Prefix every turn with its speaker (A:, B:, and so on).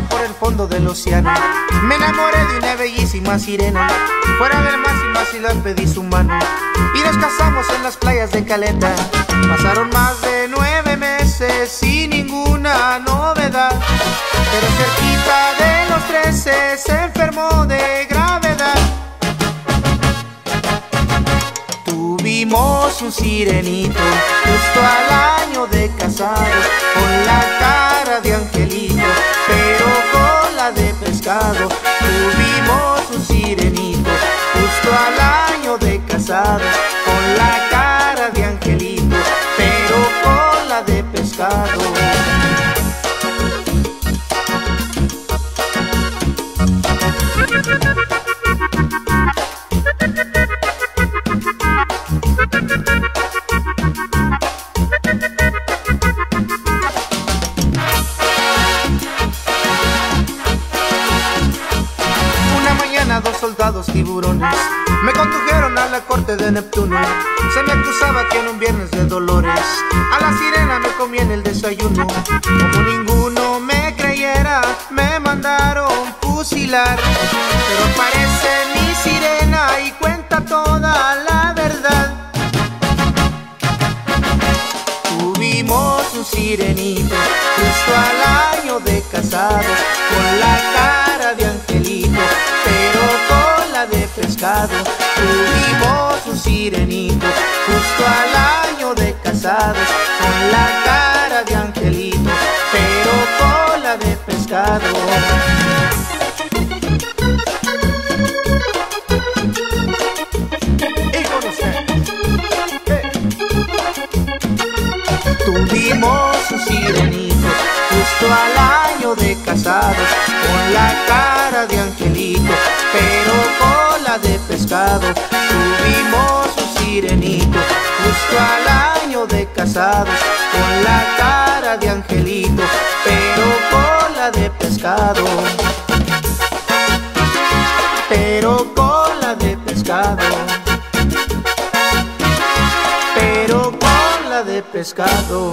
A: por el fondo del océano. Me enamoré de una bellísima sirena. Fuera del mar sin vacilar pedí su mano. Y nos casamos en las playas de Caleta. Pasaron más de nueve meses sin ninguna novedad. Pero cerquita de los trece se Un sirenito justo al año de casado, con la cara de angelito, pero con la de pescado. Tuvimos un sirenito justo al año de casado, soldados tiburones me condujeron a la corte de Neptuno. Se me acusaba que en un viernes de dolores a la sirena me comí el desayuno. Como ninguno me creyera, me mandaron fusilar. Pero aparece mi sirena y cuenta toda la verdad. Tuvimos un sirenito justo al año de casado, Tuvimos un sirenito justo al año de casado, con la cara de angelito, pero con la de pescado. Y con usted. Eh. Tuvimos un sirenito justo al año de casados, Tuvimos un sirenito justo al año de casados, con la cara de angelito, pero con la de pescado. Pero con la de pescado pero con la de pescado.